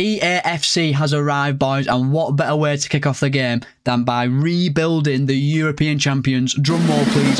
EAFC has arrived, boys, and what better way to kick off the game than by rebuilding the European champions. Drum roll, please.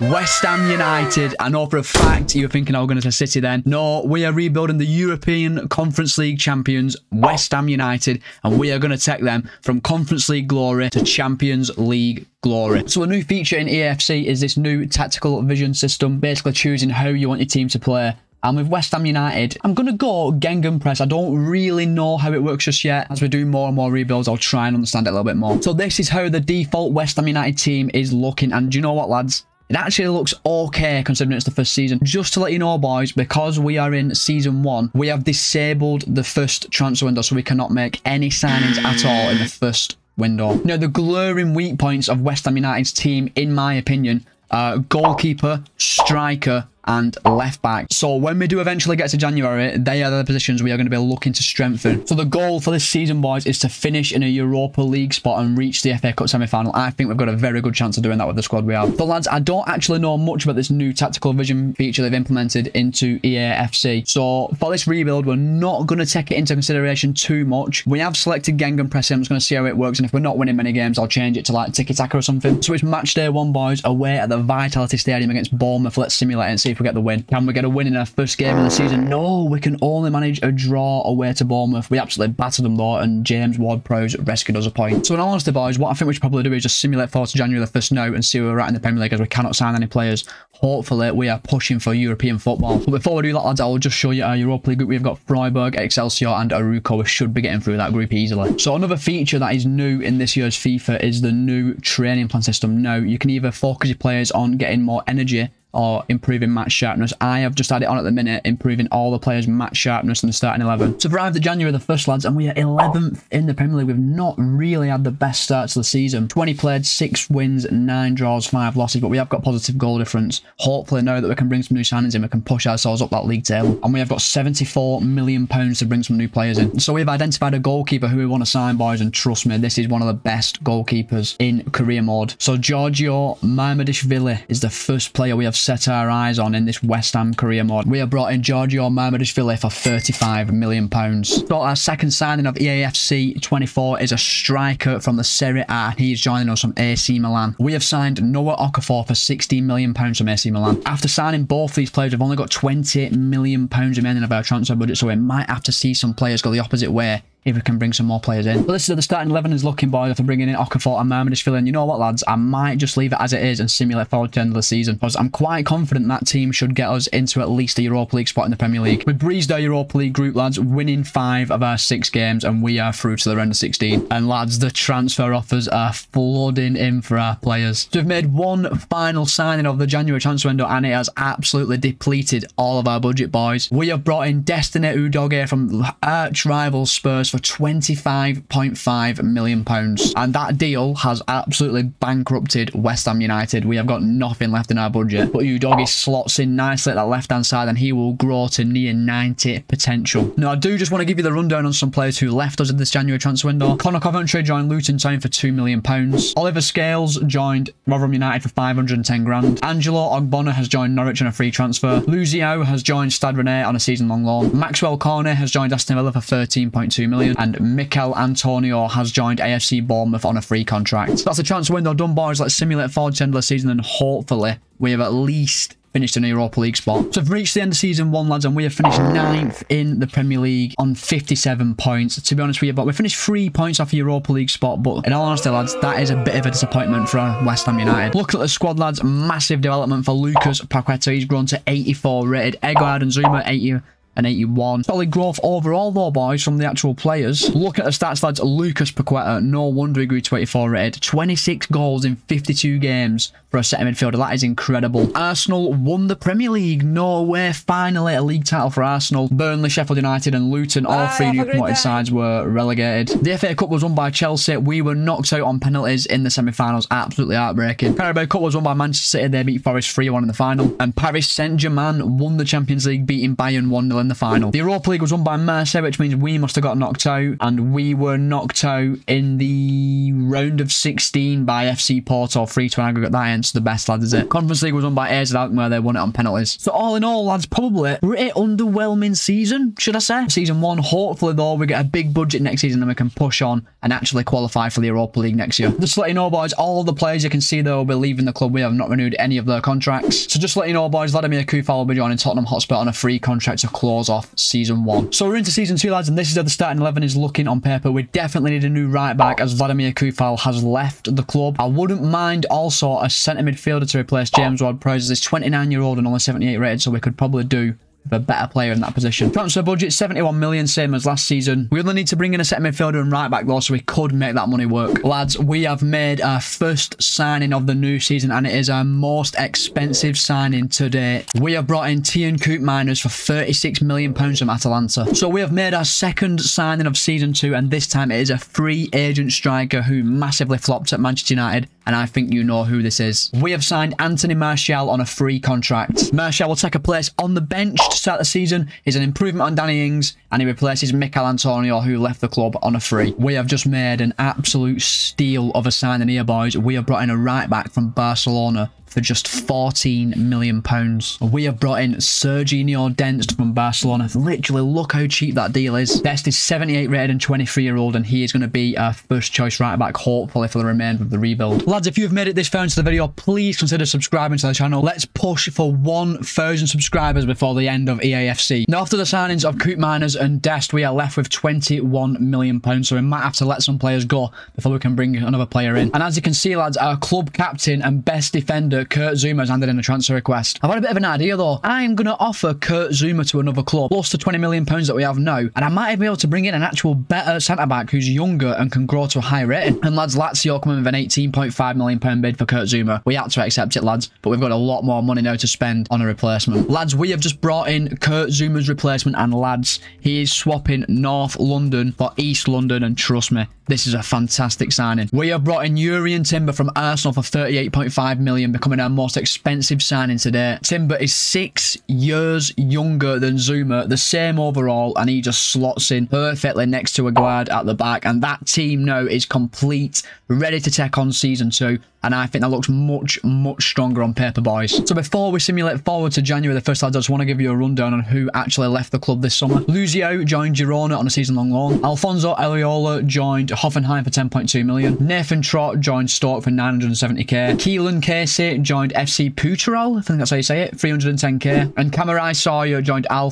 West Ham United. I know for a fact you were thinking I was going to City then. No, we are rebuilding the European Conference League champions, West Ham United, and we are going to take them from Conference League glory to Champions League glory. So a new feature in EAFC is this new tactical vision system, basically choosing how you want your team to play. And with West Ham United, I'm going to go Gegenpress. I don't really know how it works just yet. As we do more and more rebuilds, I'll try and understand it a little bit more. So this is how the default West Ham United team is looking. And do you know what, lads? It actually looks okay considering it's the first season. Just to let you know, boys, because we are in season one, we have disabled the first transfer window, so we cannot make any signings at all in the first window. Now, the glaring weak points of West Ham United's team, in my opinion, are goalkeeper, striker, and left back. So when we do eventually get to January, they are the positions we are going to be looking to strengthen. So the goal for this season, boys, is to finish in a Europa League spot and reach the FA Cup semi-final. I think we've got a very good chance of doing that with the squad we have. But lads, I don't actually know much about this new tactical vision feature they've implemented into EAFC. So for this rebuild, we're not going to take it into consideration too much. We have selected Gegenpressing. I'm just going to see how it works. And if we're not winning many games, I'll change it to like Tiki-Taka or something. So it's match day one, boys, away at the Vitality Stadium against Bournemouth. Let's simulate and see if we get the win. Can we get a win in our first game of the season? No, we can only manage a draw away to Bournemouth. We absolutely battered them though, and James Ward-Prowse rescued us a point. So in all honesty, boys, what I think we should probably do is just simulate 4th January the first note and see where we're at in the Premier League as we cannot sign any players. Hopefully, we are pushing for European football. But before we do that, lads, I will just show you our Europa League group. We've got Freiburg, Excelsior, and Arouca. We should be getting through that group easily. So another feature that is new in this year's FIFA is the new training plan system. Now, you can either focus your players on getting more energy or improving match sharpness. I have just had it on at the minute, improving all the players' match sharpness in the starting 11. So arrived at January the 1st, lads, and we are 11th in the Premier League. We've not really had the best start to the season. 20 played, 6 wins, 9 draws, 5 losses, but we have got positive goal difference. Hopefully now that we can bring some new signings in, we can push ourselves up that league table. And we have got 74 million pounds to bring some new players in. So we've identified a goalkeeper who we want to sign, boys, and trust me, this is one of the best goalkeepers in career mode. So Giorgio Marmadishvili is the first player we have set our eyes on in this West Ham career mode. We have brought in Giorgio Marmadishvili for 35 million pounds. So our second signing of EAFC 24 is a striker from the Serie A. He is joining us from AC Milan. We have signed Noah Okafor for 16 million pounds from AC Milan. After signing both these players, we've only got 20 million pounds remaining of our transfer budget, so we might have to see some players go the opposite way if we can bring some more players in. But this is the starting 11 is looking, boys, for bringing in Okafor and Marmadishvili. And you know what, lads? I might just leave it as it is and simulate forward to the end of the season because I'm quite confident that team should get us into at least a Europa League spot in the Premier League. We breezed our Europa League group, lads, winning five of our six games, and we are through to the round of 16. And, lads, the transfer offers are flooding in for our players. So we've made one final signing of the January transfer window, and it has absolutely depleted all of our budget, boys. We have brought in Destiny Udogie from arch rival Spurs for 25.5 million pounds. And that deal has absolutely bankrupted West Ham United. We have got nothing left in our budget. But Udogie slots in nicely at that left hand side and he will grow to near 90 potential. Now I do just want to give you the rundown on some players who left us in this January transfer window. Conor Coventry joined Luton Town for 2 million pounds. Oliver Scarles joined Rotherham United for 510 grand. Angelo Ogbonna has joined Norwich on a free transfer. Luizão has joined Stade Rennais on a season long loan. Maxwell Cornet has joined Aston Villa for 13.2 million and Michail Antonio has joined AFC Bournemouth on a free contract. That's a transfer window done, boys. Let's simulate forward to end of the season and hopefully we have at least finished in a Europa League spot. So we've reached the end of season one, lads, and we have finished ninth in the Premier League on 57 points. To be honest with you, but we finished three points off a Europa League spot, but in all honesty, lads, that is a bit of a disappointment for West Ham United. Look at the squad, lads. Massive development for Lucas Paqueta. He's grown to 84 rated. Aguerd and Zouma, 80 and 81. Solid growth overall though, boys, from the actual players. Look at the stats, lads. Lucas Paqueta, no wonder he grew to 84 rated. 26 goals in 52 games for a centre midfielder. That is incredible. Arsenal won the Premier League. No way. Finally, a league title for Arsenal. Burnley, Sheffield United and Luton, all three new promoted sides were relegated. The FA Cup was won by Chelsea. We were knocked out on penalties in the semi-finals. Absolutely heartbreaking. Carabao Cup was won by Manchester City. They beat Forest 3-1 in the final. And Paris Saint-Germain won the Champions League, beating Bayern 1-0 in the final. The Europa League was won by Marseille, which means we must have got knocked out, and we were knocked out in the round of 16 by FC Porto, 3 to aggregate that the best, lads, is it? Conference League was won by AZ Alkmaar, they won it on penalties. So all in all, lads, probably pretty underwhelming season, should I say? Season one, hopefully though, we get a big budget next season and we can push on and actually qualify for the Europa League next year. Just let you know, boys, all the players you can see though will be leaving the club. We have not renewed any of their contracts. So just let you know, boys, Vladimir Coufal will be joining Tottenham Hotspur on a free contract to close off season one. So we're into season two, lads, and this is how the starting 11 is looking on paper. We definitely need a new right back as Vladimir Coufal has left the club. I wouldn't mind also a centre midfielder to replace James Ward-Prowse. He's 29 year old and only 78 rated, so we could probably do a better player in that position. Transfer budget 71 million, same as last season. We only need to bring in a set midfielder and right back though, so we could make that money work. Lads, we have made our first signing of the new season, and it is our most expensive signing to date. We have brought in Teun Koopmeiners for 36 million pounds from Atalanta. So we have made our second signing of season two, and this time it is a free agent striker who massively flopped at Manchester United and I think you know who this is. We have signed Anthony Martial on a free contract. Martial will take a place on the bench to start the season. He's an improvement on Danny Ings, and he replaces Michail Antonio, who left the club on a free. We have just made an absolute steal of a signing here, boys. We have brought in a right back from Barcelona for just 14 million pounds. We have brought in Serginho Dest from Barcelona. Literally, look how cheap that deal is. Dest is 78 rated and 23 year old, and he is going to be our first choice right back, hopefully, for the remainder of the rebuild. Lads, if you've made it this far into the video, please consider subscribing to the channel. Let's push for 1,000 subscribers before the end of EAFC. Now, after the signings of Koopmeiners and Dest, we are left with 21 million pounds, so we might have to let some players go before we can bring another player in. And as you can see, lads, our club captain and best defender, Kurt Zouma, has handed in a transfer request. I've had a bit of an idea, though. I'm going to offer Kurt Zouma to another club, plus the 20 million pounds that we have now, and I might even be able to bring in an actual better centre-back who's younger and can grow to a high rating. And lads, Lazio come in with an 18.5 million pound bid for Kurt Zouma. We had to accept it, lads, but we've got a lot more money now to spend on a replacement. Lads, we have just brought in Kurt Zouma's replacement, and lads, he is swapping North London for East London, and trust me, this is a fantastic signing. We have brought in Jurrien Timber from Arsenal for 38.5 million, becoming our most expensive signing today. Timber is six years younger than Zouma, the same overall, and he just slots in perfectly next to Aguerd at the back. And that team now is complete, ready to take on season two. And I think that looks much, much stronger on paper, boys. So before we simulate forward to January the 1st, lads, I just want to give you a rundown on who actually left the club this summer. Luizão joined Girona on a season-long loan. Alfonso Areola joined Hoffenheim for 10.2 million. Nathan Trott joined Stoke for 970k. Kaelan Casey joined FC Puteral, I think that's how you say it, 310k. And Kamarai Swyer joined Al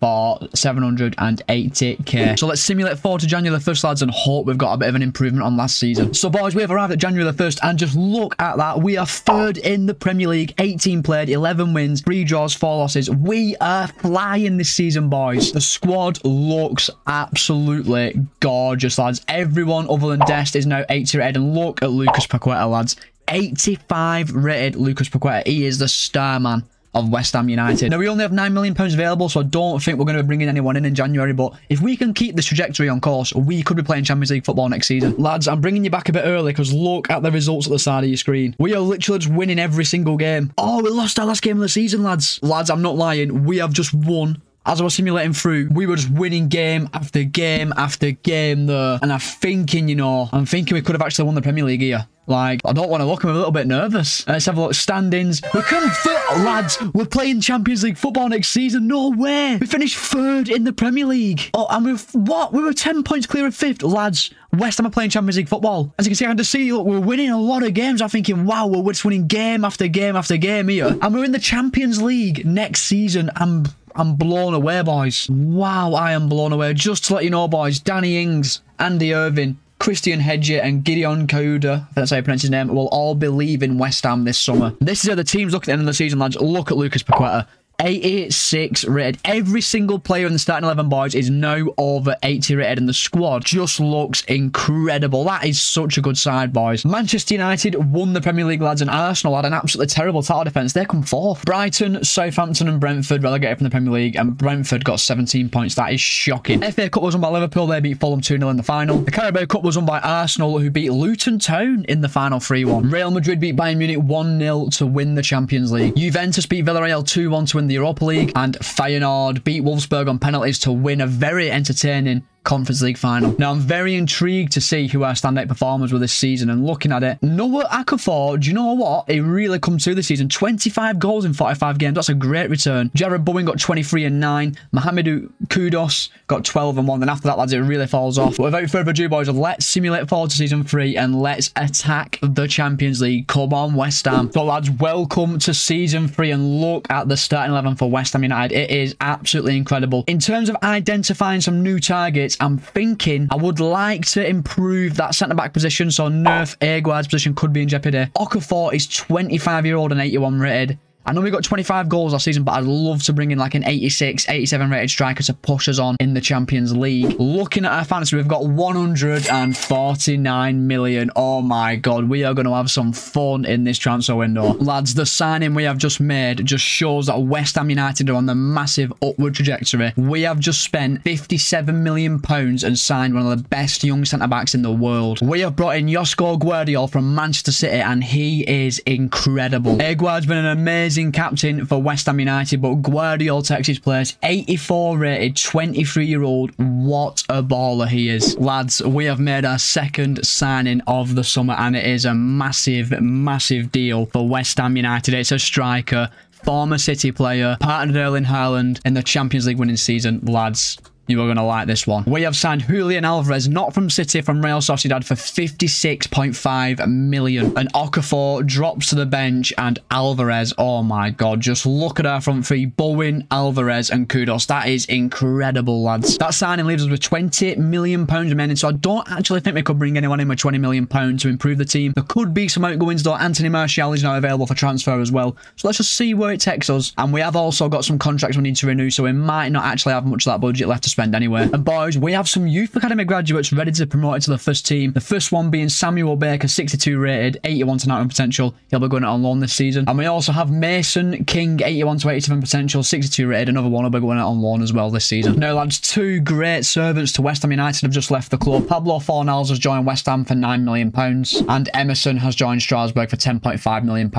for 780k. So let's simulate forward to January the 1st, lads, and hope we've got a bit of an improvement on last season. So, boys, we have arrived at January the 1st, and just look at that. We are third in the Premier League, 18 played, 11 wins, 3 draws, 4 losses. We are flying this season, boys. The squad looks absolutely gorgeous, lads. Everyone other than Dest is now 80 rated, and look at Lucas Paqueta, lads. 85 rated Lucas Paqueta. He is the star man of West Ham United. Now, we only have £9 million available, so I don't think we're going to be bringing anyone in in January, but if we can keep this trajectory on course, we could be playing Champions League football next season. Lads, I'm bringing you back a bit early because look at the results at the side of your screen. We are literally just winning every single game. Oh, we lost our last game of the season, lads. Lads, I'm not lying. We have just won as I was simulating through, we were just winning game after game after game there. And I'm thinking, you know, I'm thinking we could have actually won the Premier League here. Like, I don't want to look, I'm a little bit nervous. Let's have a look. Standings. We come third, lads. We're playing Champions League football next season. No way. We finished third in the Premier League. Oh, and we've, what? We were 10 points clear of fifth. Lads, West Ham are playing Champions League football. As you can see, I can just see, look, we're winning a lot of games. I'm thinking, wow, we're just winning game after game after game here. And we're in the Champions League next season. I'm I'm blown away, boys. Wow, I am blown away. Just to let you know, boys, Danny Ings, Andy Irving, Christian Hegyi and Gideon if that's how you pronounce his name, will all be leaving West Ham this summer. This is how the teams look at the end of the season, lads. Look at Lucas Paqueta. 86 rated. Every single player in the starting 11 boys is now over 80 rated and the squad just looks incredible. That is such a good side, boys. Manchester United won the Premier League, lads, and Arsenal had an absolutely terrible title defence. They come fourth. Brighton, Southampton and Brentford relegated from the Premier League and Brentford got 17 points. That is shocking. FA Cup was won by Liverpool. They beat Fulham 2-0 in the final. The Carabao Cup was won by Arsenal who beat Luton Town in the final 3-1. Real Madrid beat Bayern Munich 1-0 to win the Champions League. Juventus beat Villarreal 2-1 to win the Europa League, and Feyenoord beat Wolfsburg on penalties to win a very entertaining Conference League final. Now, I'm very intrigued to see who our standout performers were this season and looking at it. Noah Okafor, do you know what? It really come to this season. 25 goals in 45 games. That's a great return. Jarrod Bowen got 23 and 9. Mohammed Kudus got 12 and 1. Then after that, lads, it really falls off. But without further ado, boys, let's simulate forward to season 3 and let's attack the Champions League. Come on, West Ham. So, lads, welcome to season 3 and look at the starting 11 for West Ham United. It is absolutely incredible. In terms of identifying some new targets, I'm thinking I would like to improve that centre-back position. So Nayef Aguerd's position could be in jeopardy. Okafor is 25 year old and 81 rated. I know we got 25 goals last season, but I'd love to bring in like an 86, 87 rated striker to push us on in the Champions League. Looking at our fantasy, we've got 149 million. Oh my God, we are going to have some fun in this transfer window. Lads, the signing we have just made just shows that West Ham United are on the massive upward trajectory. We have just spent 57 million pounds and signed one of the best young centre-backs in the world. We have brought in Josko Gvardiol from Manchester City and he is incredible. Aguerd's been an amazing amazing captain for West Ham United, but Gvardiol takes his place. 84 rated, 23 year old. What a baller he is. Lads, we have made our second signing of the summer, and it is a massive, massive deal for West Ham United. It's a striker former City player, partnered Erling Haaland in the Champions League winning season. Lads, you are going to like this one. We have signed Julian Alvarez, not from City, from Real Sociedad for 56.5 million. And Okafor drops to the bench and Alvarez, oh my god, just look at our front three. Bowen, Alvarez and Kudus. That is incredible, lads. That signing leaves us with 20 million pounds remaining, so I don't actually think we could bring anyone in with 20 million pounds to improve the team. There could be some outgoings though. Anthony Martial is now available for transfer as well. So let's just see where it takes us. And we have also got some contracts we need to renew, so we might not actually have much of that budget left spend anywhere. And boys, we have some youth academy graduates ready to promote to the first team. The first one being Samuel Baker, 62 rated, 81 to 91 potential. He'll be going out on loan this season. And we also have Mason King, 81 to 87 potential, 62 rated. Another one will be going out on loan as well this season. Now, lads, two great servants to West Ham United have just left the club. Pablo Fornals has joined West Ham for £9 million, and Emerson has joined Strasbourg for £10.5 million.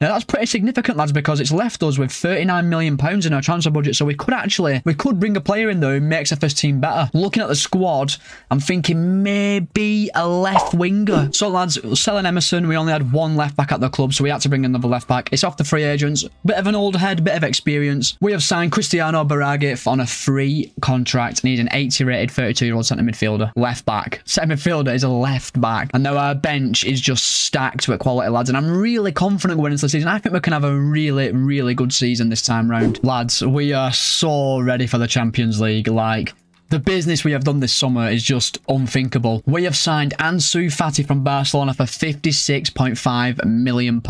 Now, that's pretty significant, lads, because it's left us with £39 million in our transfer budget. So we could actually, we could bring a player in, though, first team better. Looking at the squad, I'm thinking maybe a left winger. So, lads, selling Emerson, we only had one left back at the club, so we had to bring another left back. It's off the free agents. Bit of an old head, bit of experience. We have signed Cristiano Biraghi on a free contract, Need an 80 rated 32 year old centre midfielder. Left back. Centre midfielder is a left back. And now our bench is just stacked with quality lads. And I'm really confident going into the season. I think we can have a really, really good season this time round. Lads, we are so ready for the Champions League. Like, the business we have done this summer is just unthinkable. We have signed Ansu Fati from Barcelona for £56.5 million.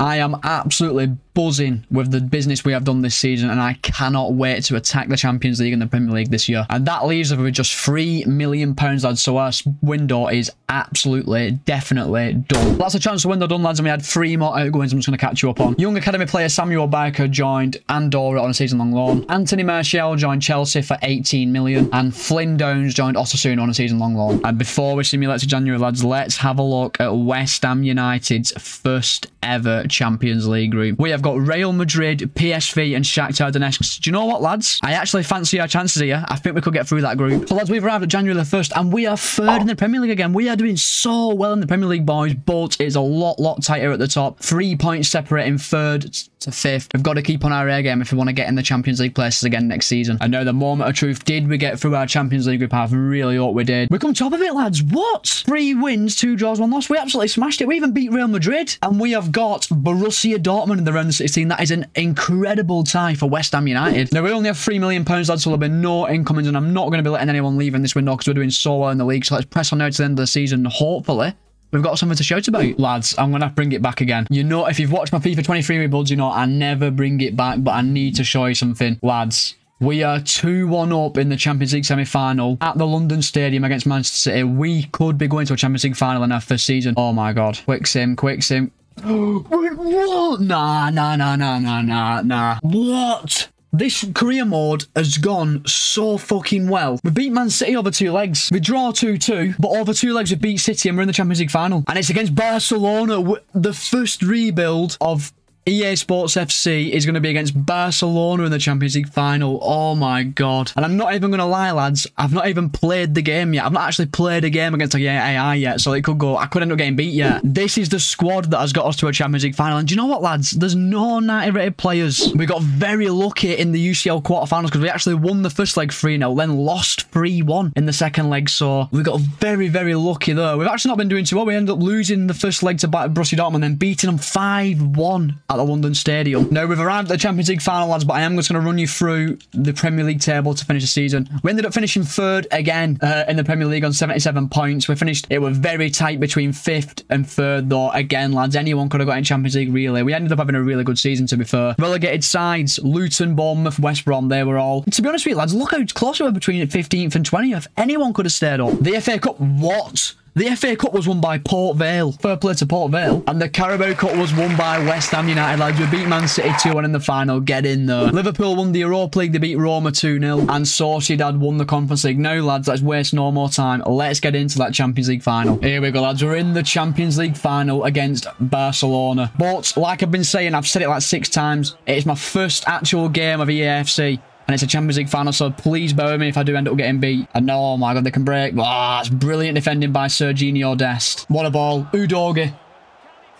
I am absolutely buzzing with the business we have done this season and I cannot wait to attack the Champions League and the Premier League this year. And that leaves us with just £3 million, lads. So our window is absolutely, definitely done. That's a chance transfer window done, lads. And we had three more outgoings I'm just going to catch you up on. Young Academy player Samuel Barker joined Andorra on a season-long loan. Anthony Martial joined Chelsea for 18 million. And Flynn Downes joined Osasuna on a season-long loan. And before we simulate to January, lads, let's have a look at West Ham United's first ever Champions League group. We have got Real Madrid, PSV, and Shakhtar Donetsk. Do you know what, lads? I actually fancy our chances here. I think we could get through that group. So, lads, we've arrived at January the 1st, and we are third in the Premier League again. We are doing so well in the Premier League, boys, but it's a lot, lot tighter at the top. Three points separating third to fifth. We've got to keep on our air game if we want to get in the Champions League places again next season. I know the moment of truth. Did we get through our Champions League group? I really hope we did. We come top of it, lads. What? Three wins, two draws, one loss. We absolutely smashed it. We even beat Real Madrid. And we have got Borussia Dortmund in the round of 16. That is an incredible tie for West Ham United. Now, we only have £3 million, lads, so there'll be no incomings, and I'm not going to be letting anyone leave in this window because we're doing so well in the league. So let's press on now to the end of the season. Hopefully, We've got something to shout about. Lads, I'm going to bring it back again. You know, if you've watched my FIFA 23 rebuilds, you know I never bring it back, but I need to show you something. Lads, we are 2-1 up in the Champions League semi-final at the London Stadium against Manchester City. We could be going to a Champions League final in our first season. Oh my God. Quick sim, quick sim. What? Nah, nah, nah, nah, nah, nah, nah. What? This career mode has gone so fucking well. We beat Man City over two legs. We draw 2-2, but over two legs we beat City and we're in the Champions League final. And it's against Barcelona, the first rebuild of EA Sports FC is going to be against Barcelona in the Champions League final. Oh my god. And I'm not even going to lie, lads. I've not even played the game yet. I've not actually played a game against EA AI yet. So it could go, I could end up getting beat yet. This is the squad that has got us to a Champions League final. And do you know what, lads? There's no 90 rated players. We got very lucky in the UCL quarterfinals because we actually won the first leg 3 0, then lost 3 1 in the second leg. So we got very, very lucky though. We've actually not been doing too well. We ended up losing the first leg to Borussia Dortmund, then beating them 5 1 at the London Stadium. Now, we've arrived at the Champions League final, lads, but I am just going to run you through the Premier League table to finish the season. We ended up finishing third again uh, in the Premier League on 77 points. We finished, it was very tight between fifth and third, though. Again, lads, anyone could have got in Champions League, really. We ended up having a really good season, to be fair. Relegated sides, Luton, Bournemouth, West Brom, they were all. To be honest with you, lads, look how close we were between 15th and 20th. Anyone could have stayed up. The FA Cup, what? The FA Cup was won by Port Vale. Fair play to Port Vale. And the Carabao Cup was won by West Ham United. Lads, we beat Man City 2-1 in the final. Get in there. Liverpool won the Europa League. They beat Roma 2-0. And Sociedad won the Conference League. Now, lads, let's waste no more time. Let's get into that Champions League final. Here we go, lads. We're in the Champions League final against Barcelona. But, like I've been saying, I've said it like six times. It's my first actual game of EAFC and it's a Champions League final, so please bear with me if I do end up getting beat. And oh my god, they can break. Ah, it's brilliant defending by Serginho Dest. What a ball. Udogie.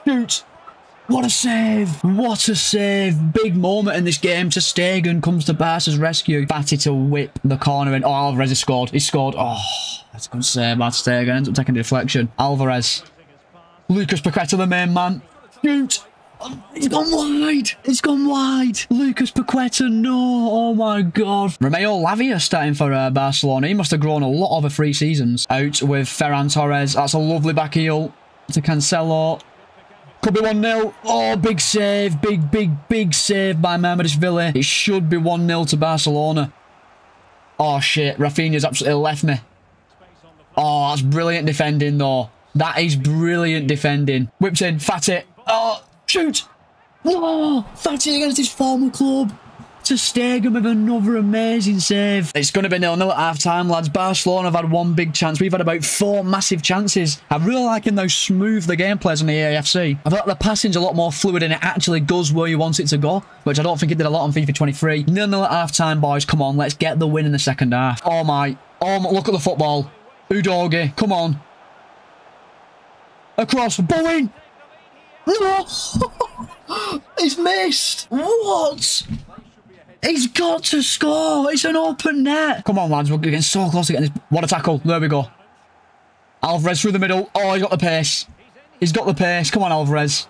Shoot. What a save. What a save. Big moment in this game. ter Stegen comes to Barca's rescue. Fati to whip the corner in. Oh, Alvarez has scored. He scored. Oh, that's a good save by Stegen. Ends up taking the deflection. Alvarez. Lucas Paqueta, the main man. Shoot. He's gone wide. He's gone wide. Lucas Paqueta, no. Oh my God. Romeo Lavia starting for uh, Barcelona. He must have grown a lot over three seasons. Out with Ferran Torres. That's a lovely back heel to Cancelo. Could be 1-0. Oh, big save. Big, big, big save by Mamardashvili. It should be 1-0 to Barcelona. Oh, shit. Raphinha's absolutely left me. Oh, that's brilliant defending, though. That is brilliant defending. Whips in. Fati. Oh, Shoot! Oh, Fati against his former club. ter Stegen with another amazing save. It's going to be nil-nil at half-time, lads. Barcelona have had one big chance. We've had about four massive chances. I'm really liking those smooth the game plays on the AFC. I like the passing's a lot more fluid and it actually goes where you want it to go, which I don't think it did a lot on FIFA 23. Nil-nil at half-time, boys. Come on, let's get the win in the second half. Oh, my. Oh, my. Look at the football. Udogie, come on. Across. Bowen! No! He's missed! What? He's got to score! It's an open net! Come on, lads, we're getting so close to getting this. What a tackle. There we go. Alvarez through the middle. Oh, he's got the pace. He's got the pace. Come on, Alvarez.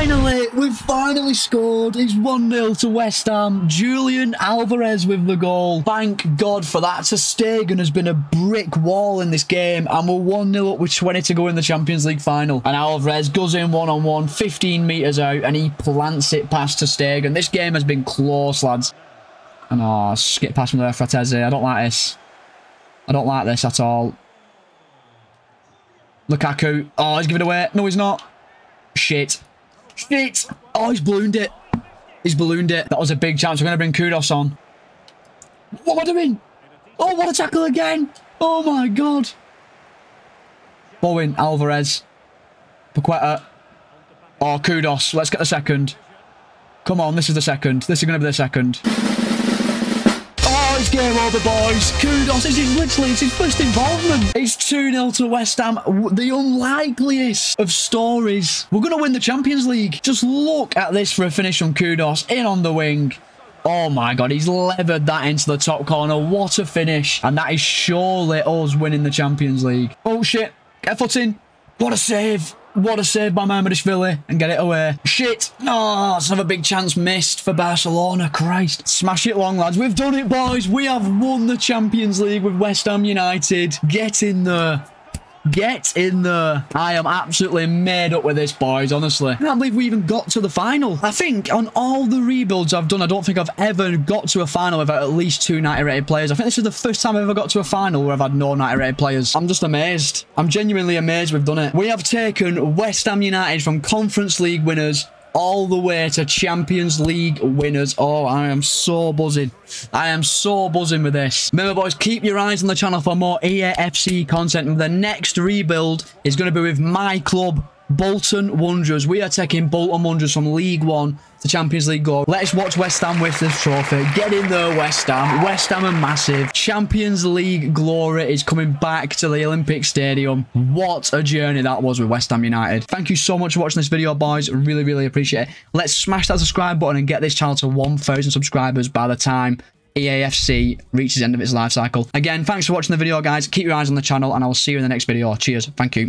Finally, we've finally scored. It's 1-0 to West Ham. Julian Alvarez with the goal. Thank God for that. Stegen has been a brick wall in this game, and we're 1-0 up with 20 to go in the Champions League final. And Alvarez goes in one-on-one, -on -one, 15 metres out, and he plants it past ter Stegen. This game has been close, lads. And oh, skip past me there, Fratesi. I don't like this. I don't like this at all. Lukaku. Oh, he's giving away. No, he's not. Shit. Shit! Oh, he's ballooned it. He's ballooned it. That was a big chance. We're going to bring Kudus on. What am I doing? Oh, what a tackle again. Oh, my God. Bowen, Alvarez. Paqueta. Oh, Kudus. Let's get the second. Come on, this is the second. This is going to be the second it's game over, boys. Kudus, this is literally it's his first involvement. It's 2-0 to West Ham. The unlikeliest of stories. We're going to win the Champions League. Just look at this for a finish from Kudus. In on the wing. Oh my god, he's levered that into the top corner. What a finish. And that is surely us winning the Champions League. Oh shit. Get foot in. What a save. What a save by Mamardashvili and get it away. Shit. No, it's another big chance missed for Barcelona. Christ. Smash it long, lads. We've done it, boys. We have won the Champions League with West Ham United. Get in there. Get in there. I am absolutely made up with this, boys, honestly. I can't believe we even got to the final. I think on all the rebuilds I've done, I don't think I've ever got to a final without at least two 90 rated players. I think this is the first time I've ever got to a final where I've had no 90 rated players. I'm just amazed. I'm genuinely amazed we've done it. We have taken West Ham United from Conference League winners all the way to Champions League winners. Oh, I am so buzzing. I am so buzzing with this. Remember, boys, keep your eyes on the channel for more EAFC content. The next rebuild is going to be with my club, Bolton Wanderers. We are taking Bolton Wanderers from League One to Champions League go. Let's watch West Ham with this trophy. Get in there, West Ham. West Ham are massive. Champions League glory is coming back to the Olympic Stadium. What a journey that was with West Ham United. Thank you so much for watching this video, boys. Really, really appreciate it. Let's smash that subscribe button and get this channel to 1,000 subscribers by the time EAFC reaches the end of its life cycle. Again, thanks for watching the video, guys. Keep your eyes on the channel, and I will see you in the next video. Cheers. Thank you.